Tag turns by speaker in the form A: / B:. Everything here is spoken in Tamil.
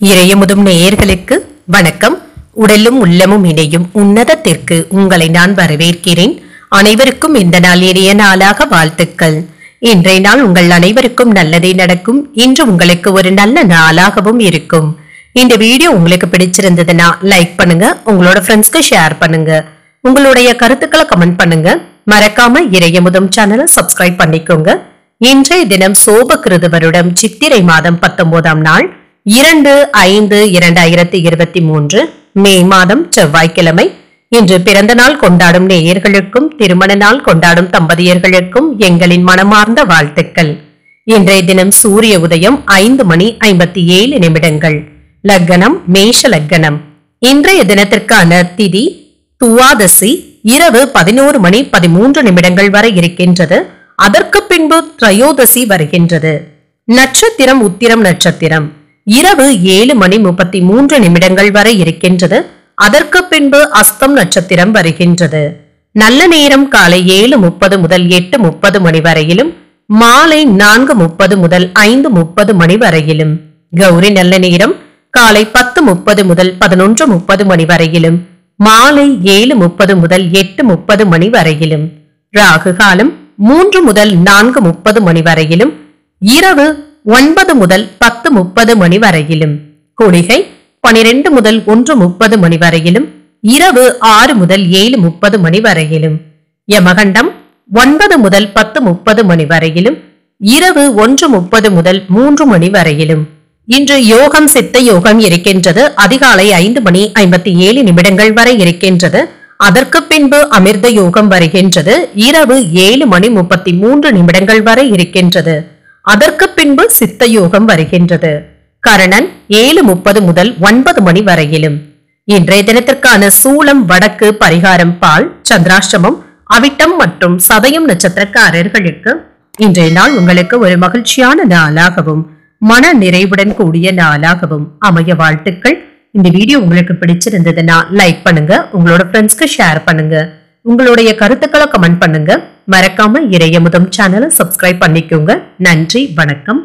A: இறையமுதும் நேயர்களுக்கு வணக்கம். உடலும் உள்ளமும் இணையும் உன்னதத்திற்கு உங்களை நான் வரவேற்கிறேன். அனைவருக்கும் இந்த நாள் இனிய நாளாக வாழ்த்துக்கள். இன்றைய நாள் உங்கள் அனைவருக்கும் நல்லதே நடக்கும். இன்று உங்களுக்கு ஒரு நல்ல நாளாகவும் இருக்கும். இந்த வீடியோ உங்களுக்கு பிடிச்சிருந்ததுன்னா லைக் பண்ணுங்க. உங்களோட ஃப்ரெண்ட்ஸ்க்கு ஷேர் பண்ணுங்க. உங்களுடைய கருத்துக்களை கமெண்ட் பண்ணுங்க. மறக்காம இறையமுதம் சேனலை சப்ஸ்கிரைப் பண்ணிக்கோங்க. இன்றைய தினம் சோபகிருது வருடம் சித்திரை மாதம் பத்தொன்பதாம் நாள். இரண்டு ஐந்து இரண்டாயிரத்தி இருபத்தி மூன்று மே மாதம் செவ்வாய்க்கிழமை. இன்று பிறந்த நாள் கொண்டாடும் நேயர்களுக்கும் திருமண நாள் கொண்டாடும் தம்பதியர்களுக்கும் எங்களின் மனமார்ந்த வாழ்த்துக்கள். இன்றைய தினம் சூரிய உதயம் ஐந்து மணி ஐம்பத்தி ஏழு நிமிடங்கள். லக்னம் மேஷ லக்னம். இன்றைய தினத்திற்கான திதி துவாதசி இரவு பதினோரு மணி பதிமூன்று நிமிடங்கள் வரை இருக்கின்றது. அதற்கு பின்பு திரையோதசி வருகின்றது. நட்சத்திரம் உத்திரம் நட்சத்திரம். இரவு ஏழு மணி முப்பத்தி மூன்று நிமிடங்கள் வரை இருக்கின்றது. அதற்கு பின்பு அஸ்தம் நட்சத்திரம் வருகின்றது. நல்ல நேரம் காலை ஏழு முப்பது முதல் எட்டு முப்பது மணி வரையிலும் மாலை நான்கு முப்பது முதல் ஐந்து முப்பது மணி வரையிலும். கௌரி நல்ல நேரம் காலை பத்து முப்பது முதல் பதினொன்று முப்பது மணி வரையிலும் மாலை ஏழு முப்பது முதல் எட்டு முப்பது மணி வரையிலும். ராகு காலம் மூன்று முதல் நான்கு முப்பது மணி வரையிலும் இரவு ஒன்பது முதல் பத்து முப்பது மணி வரையிலும். குளிகை பனிரெண்டு முதல் ஒன்று முப்பது மணி வரையிலும். இரவு ஆறு முதல் ஏழு முப்பது மணி வரையிலும். யமகண்டம் ஒன்பது முதல் பத்து முப்பது மணி வரையிலும். இரவு ஒன்று முப்பது முதல் மூன்று மணி வரையிலும். இன்று யோகம் சித்த யோகம் இருக்கின்றது. அதிகாலை ஐந்து மணி ஐம்பத்தி ஏழு நிமிடங்கள் வரை இருக்கின்றது. அதற்கு பின்பு அமிர்த யோகம் வருகின்றது. இரவு ஏழு மணி முப்பத்தி மூன்று நிமிடங்கள் வரை இருக்கின்றது. அதற்கு பின்பு சித்த யோகம் வருகின்றது. கரணன் ஏழு முப்பது முதல் ஒன்பது மணி வரையிலும். இன்றைய தினத்திற்கான சூளம் வடக்கு பரிகாரம் பால் சந்திராஷ்டமம் அவிட்டம் மற்றும் சதயம் நட்சத்திரக்காரர்களுக்கு இன்றைய நாள் உங்களுக்கு ஒரு மகிழ்ச்சியான நாளாகவும் மன நிறைவுடன் கூடிய நாளாகவும் அமைய வாழ்த்துக்கள். இந்த வீடியோ உங்களுக்கு பிடிச்சிருந்ததுன்னா லைக் பண்ணுங்க உங்களோட ஃப்ரெண்ட்ஸ்க்கு ஷேர் பண்ணுங்க உங்களுடைய கருத்துக்களை கமெண்ட் பண்ணுங்க. மறக்காம இறையமுதம் சேனலை சப்ஸ்கிரைப் பண்ணிக்கோங்க. நன்றி வணக்கம்.